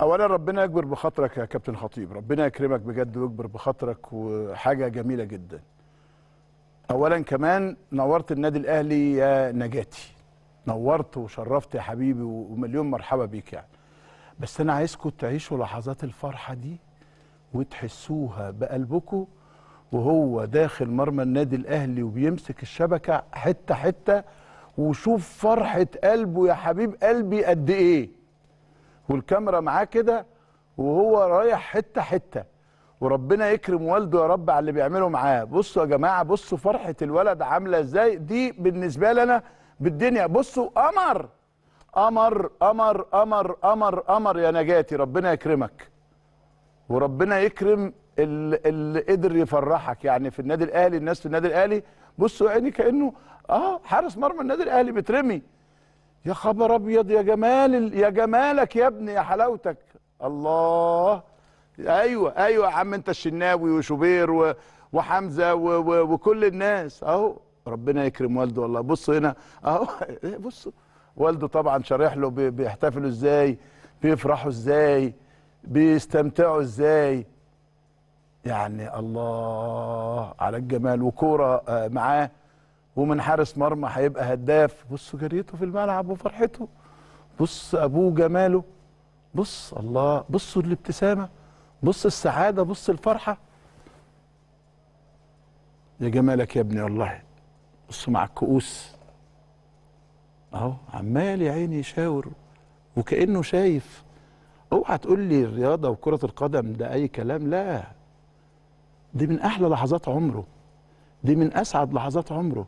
اولا ربنا يكبر بخاطرك يا كابتن خطيب. ربنا يكرمك بجد ويكبر بخاطرك وحاجة جميلة جدا. اولا كمان نورت النادي الأهلي يا نجاتي. نورت وشرفت يا حبيبي ومليون مرحبا بيك يعني. بس أنا عايزكم تعيشوا لحظات الفرحة دي وتحسوها بقلبكم وهو داخل مرمى النادي الأهلي وبيمسك الشبكة حتة حتة وشوف فرحة قلبه يا حبيب قلبي قد إيه. والكاميرا معاه كده وهو رايح حتة حتة. وربنا يكرم والده يا رب على اللي بيعمله معاه. بصوا يا جماعة بصوا فرحة الولد عاملة إزاي. دي بالنسبة لي أنا بالدنيا. بصوا قمر. قمر قمر قمر قمر قمر يا نجاتي. ربنا يكرمك. وربنا يكرم اللي, قدر يفرحك. يعني في النادي الأهلي الناس في النادي الأهلي بصوا يعني كأنه آه حارس مرمى النادي الأهلي بترمي. يا خبر أبيض يا جمال ال- يا جمالك يا ابني يا حلاوتك. الله. أيوه أيوه يا عم أنت الشناوي وشوبير و- وحمزة و- و- وكل الناس. أهو ربنا يكرم والده والله. بصوا هنا أهو بصوا. والده طبعا شارح له بي- بيحتفلوا إزاي بيفرحوا إزاي بيستمتعوا إزاي. يعني الله على الجمال. وكورة آه، معاه. ومن حارس مرمى هيبقى هداف. بصوا جريته في الملعب وفرحته. بص أبوه جماله. بص الله بصوا الابتسامة. بص السعادة بص الفرحة. يا جمالك يا ابني والله. بصوا مع الكؤوس. أهو عمال يا عيني يشاور وكأنه شايف. أوعى تقول لي الرياضة وكرة القدم ده أي كلام. لا. دي من أحلى لحظات عمره. دي من أسعد لحظات عمره.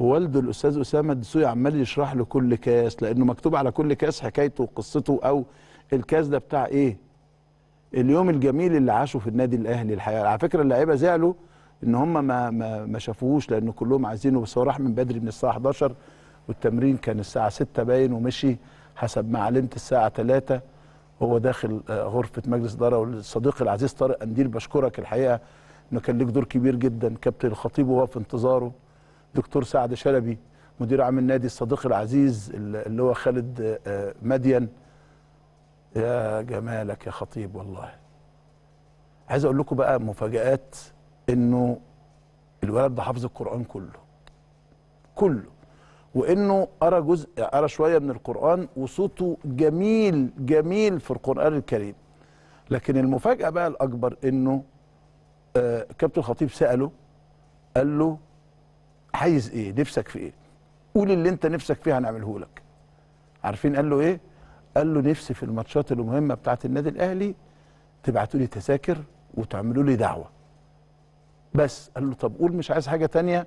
ووالده الأستاذ أسامة الدسوقي عمال يشرح له كل كاس لأنه مكتوب على كل كاس حكايته وقصته أو الكاس ده بتاع إيه؟ اليوم الجميل اللي عاشه في النادي الأهلي الحقيقة. على فكرة اللعيبة زعلوا إن هم ما ما ما شافوهوش لأن كلهم عايزينه بس هو راح من بدري من الساعة 11 والتمرين كان الساعة 6 باين ومشي حسب ما علمت الساعة 3 هو داخل آه، غرفة مجلس إدارة والصديق العزيز طارق قنديل بشكرك الحقيقة إنه كان ليك دور كبير جدا كابتن الخطيب وهو في انتظاره. دكتور سعد شلبي مدير عام النادي الصديق العزيز اللي هو خالد آه، مدين. يا جمالك يا خطيب والله. عايز أقول لكم بقى مفاجآت إنه الولد ده حافظ القرآن كله. كله. وإنه قرأ جزء قرأ شوية من القرآن وصوته جميل جميل في القرآن الكريم. لكن المفاجأة بقى الأكبر إنه آه كابتن الخطيب سأله قال له عايز إيه؟ نفسك في إيه؟ قول اللي انت نفسك فيه هنعمله لك. عارفين قال له إيه؟ قال له نفسي في الماتشات المهمة بتاعت النادي الأهلي تبعتوا لي تذاكر وتعملوا لي دعوة. بس قال له طب قول مش عايز حاجة تانية؟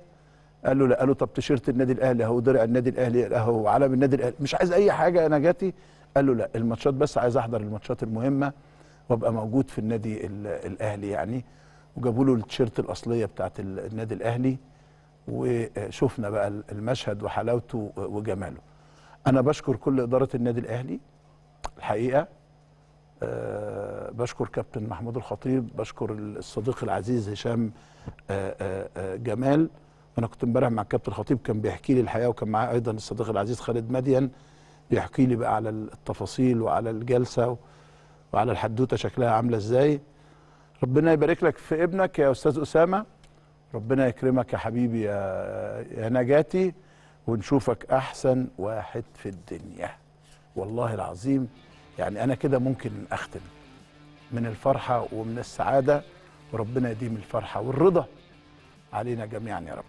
قال له لا. قال له طب تيشيرت النادي الأهلي أهو درع النادي الأهلي أهو علم النادي الأهلي. مش عايز أي حاجة يا نجاتي قال له لا. الماتشات بس عايز أحضر الماتشات المهمة وأبقى موجود في النادي ال- الأهلي يعني. وجابوا له التيشيرت الأصلية بتاعت ال- النادي الأهلي. وشفنا بقى المشهد وحلاوته وجماله. أنا بشكر كل إدارة النادي الأهلي الحقيقة أه بشكر كابتن محمود الخطيب بشكر الصديق العزيز هشام أه أه جمال. أنا كنت امبارح مع الكابتن الخطيب كان بيحكي لي الحقيقة وكان معاه أيضا الصديق العزيز خالد مدين بيحكي لي بقى على التفاصيل وعلى الجلسة وعلى الحدوتة شكلها عاملة إزاي. ربنا يبارك لك في ابنك يا أستاذ أسامة. ربنا يكرمك يا حبيبي يا يا نجاتي ونشوفك أحسن واحد في الدنيا. والله العظيم يعني أنا كده ممكن أختم من الفرحة ومن السعادة وربنا يديم الفرحة والرضا علينا جميعا يا رب.